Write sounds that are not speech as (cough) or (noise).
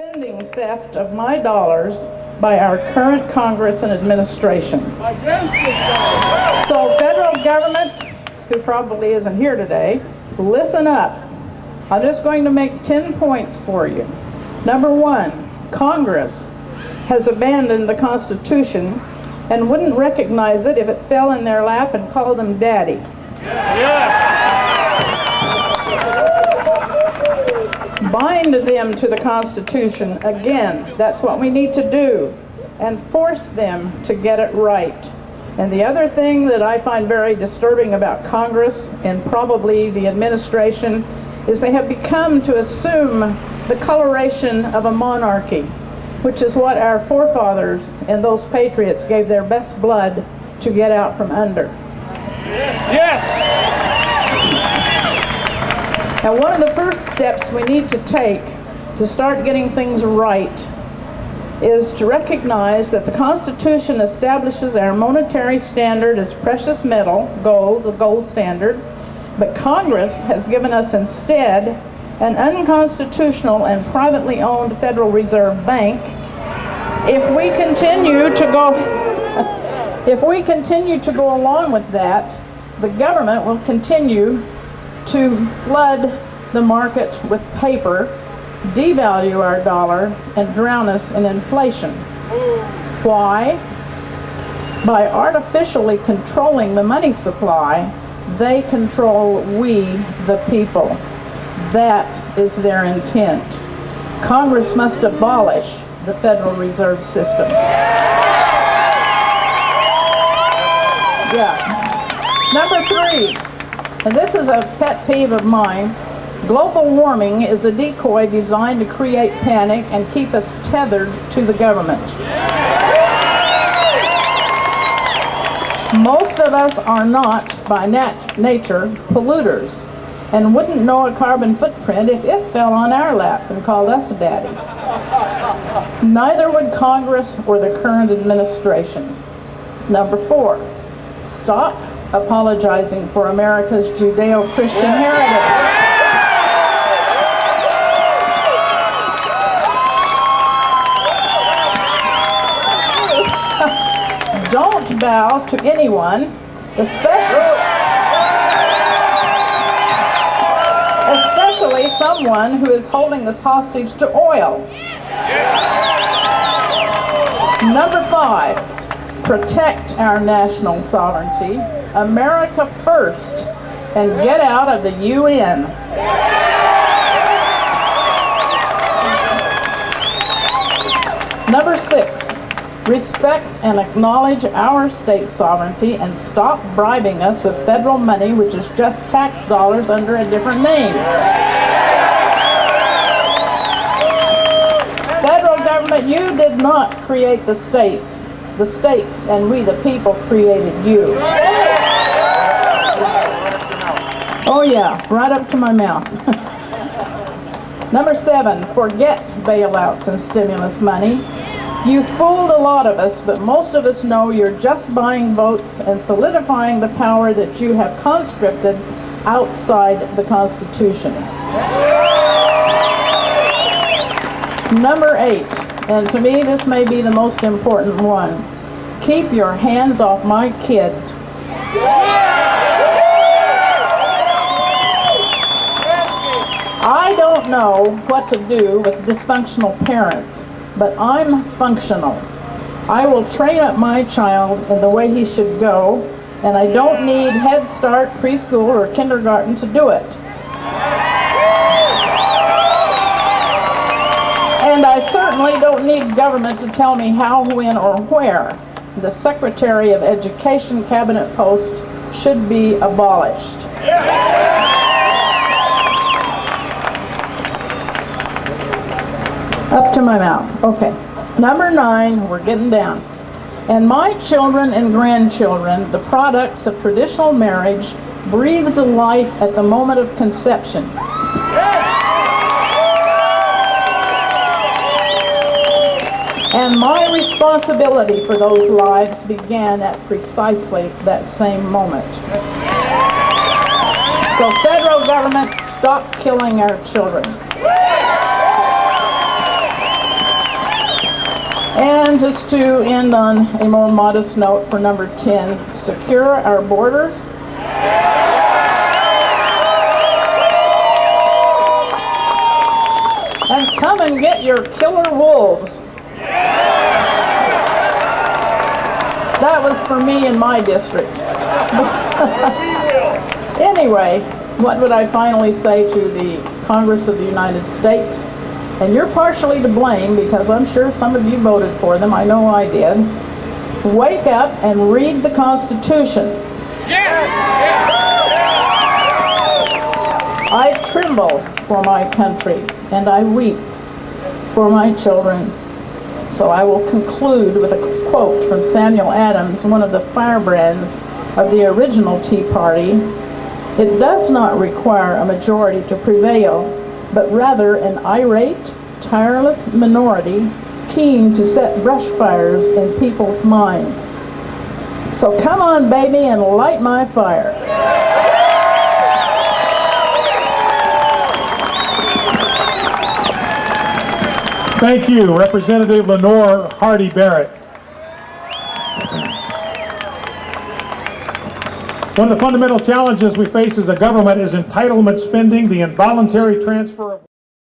Spending theft of my dollars by our current Congress and administration. So federal government, who probably isn't here today, listen up. I'm just going to make 10 points for you. Number one, Congress has abandoned the Constitution and wouldn't recognize it if it fell in their lap and called them daddy. Them to the Constitution again. That's what we need to do. And force them to get it right. And the other thing that I find very disturbing about Congress and probably the administration is they have become to assume the coloration of a monarchy, which is what our forefathers and those patriots gave their best blood to get out from under. Yes! And one of the first steps we need to take to start getting things right is to recognize that the Constitution establishes our monetary standard as precious metal, gold, the gold standard, but Congress has given us instead an unconstitutional and privately owned Federal Reserve Bank. If we continue to go (laughs) if we continue to go along with that, the government will continue to flood the market with paper, devalue our dollar, and drown us in inflation. Why? By artificially controlling the money supply, they control we, the people. That is their intent. Congress must abolish the Federal Reserve System. Yeah. Number three, and this is a pet peeve of mine, global warming is a decoy designed to create panic and keep us tethered to the government. Most of us are not, by nat nature, polluters and wouldn't know a carbon footprint if it fell on our lap and called us daddy. Neither would Congress or the current administration. Number four, stop apologizing for America's Judeo-Christian heritage. (laughs) Don't bow to anyone, especially especially someone who is holding us hostage to oil. Number five, protect our national sovereignty, America first, and get out of the UN. Number six, respect and acknowledge our state sovereignty and stop bribing us with federal money, which is just tax dollars under a different name. Federal government, you did not create the states. The states and we, the people, created you. Oh yeah, right up to my mouth. (laughs) Number seven, forget bailouts and stimulus money. You fooled a lot of us, but most of us know you're just buying votes and solidifying the power that you have conscripted outside the Constitution. Number eight, and to me this may be the most important one. Keep your hands off my kids. I don't know what to do with dysfunctional parents, but I'm functional. I will train up my child in the way he should go, and I don't need Head Start, preschool, or kindergarten to do it. And I certainly don't need government to tell me how, when, or where. The Secretary of Education cabinet post should be abolished. Up to my mouth. Okay. Number nine, we're getting down. And my children and grandchildren, the products of traditional marriage, breathed life at the moment of conception. And my responsibility for those lives began at precisely that same moment. So federal government, stop killing our children. And just to end on a more modest note for number 10, secure our borders. And come and get your killer wolves. That was for me in my district. (laughs) Anyway, what would I finally say to the Congress of the United States? And you're partially to blame because I'm sure some of you voted for them. I know I did. Wake up and read the Constitution. Yes! I tremble for my country and I weep for my children. So I will conclude with a quote from Samuel Adams, one of the firebrands of the original Tea Party. It does not require a majority to prevail, but rather an irate, tireless minority keen to set brush fires in people's minds. So come on, baby, and light my fire. Thank you, Representative Lenore Hardy Barrett. One of the fundamental challenges we face as a government is entitlement spending, the involuntary transfer of